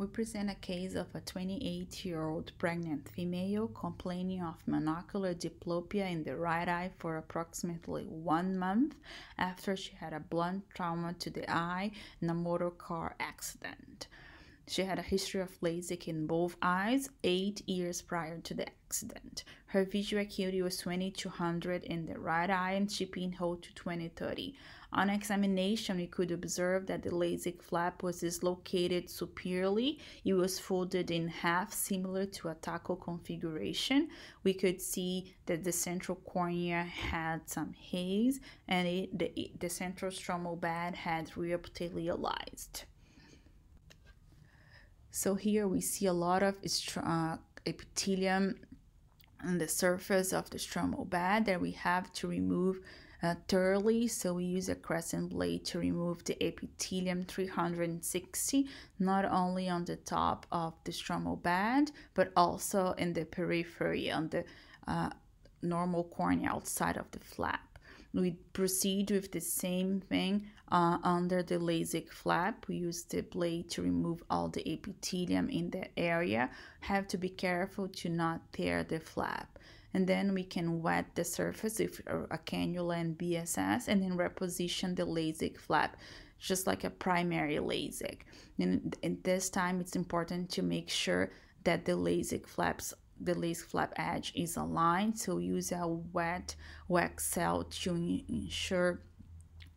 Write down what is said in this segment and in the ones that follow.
We present a case of a 28 year old pregnant female complaining of monocular diplopia in the right eye for approximately one month after she had a blunt trauma to the eye in a motor car accident. She had a history of LASIK in both eyes eight years prior to the accident. Her visual acuity was 2200 in the right eye and she pinholed to 2030. On examination, we could observe that the LASIK flap was dislocated superiorly. It was folded in half, similar to a taco configuration. We could see that the central cornea had some haze and it, the, the central stromal bed had reepithelialized. So here we see a lot of uh, epithelium on the surface of the stromal bed that we have to remove uh, thoroughly. So we use a crescent blade to remove the epithelium 360, not only on the top of the stromal bed, but also in the periphery on the uh, normal cornea outside of the flap. We proceed with the same thing uh, under the LASIK flap. We use the blade to remove all the epithelium in the area. Have to be careful to not tear the flap. And then we can wet the surface with a cannula and BSS and then reposition the LASIK flap just like a primary LASIK. And, and this time it's important to make sure that the LASIK flaps the LASIK flap edge is aligned. So use a wet Weck-Cel to ensure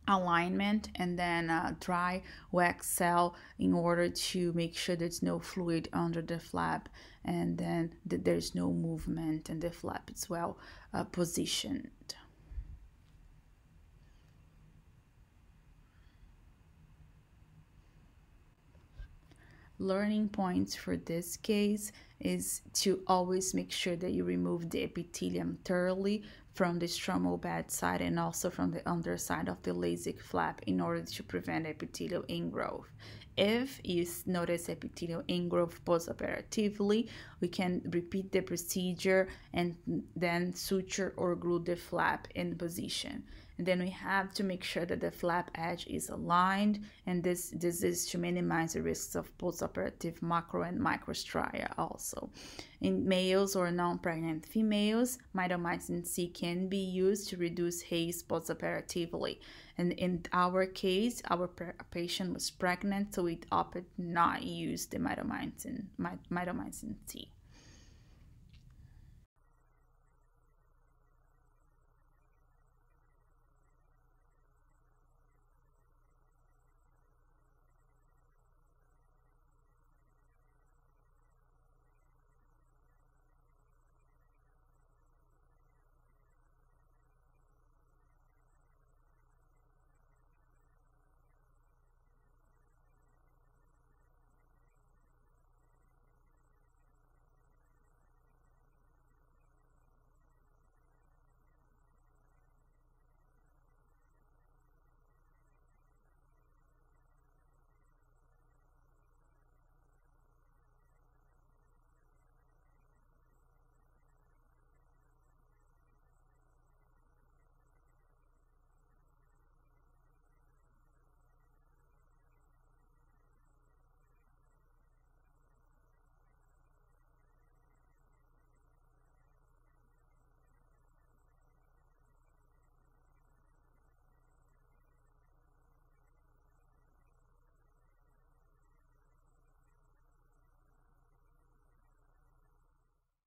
alignment and then a dry Weck-Cel in order to make sure there's no fluid under the flap and then that there's no movement and the flap is well uh, positioned. learning points for this case is to always make sure that you remove the epithelium thoroughly from the stromal bed side and also from the underside of the LASIK flap in order to prevent epithelial ingrowth. If you notice epithelial ingrowth postoperatively, we can repeat the procedure and then suture or glue the flap in position. And then we have to make sure that the flap edge is aligned and this, this is to minimize the risks of postoperative macro and microstriae also. So in males or non-pregnant females, mitomycin C can be used to reduce haze postoperatively. And in our case, our patient was pregnant, so we opted not use the mitomycin, mitomycin C.